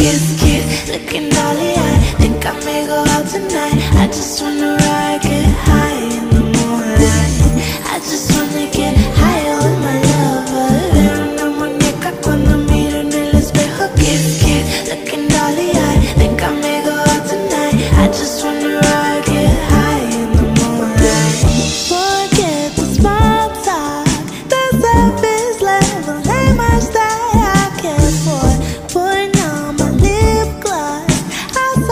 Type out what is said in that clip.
kiss, kiss, looking dolly eyed. Think I may go out tonight. I just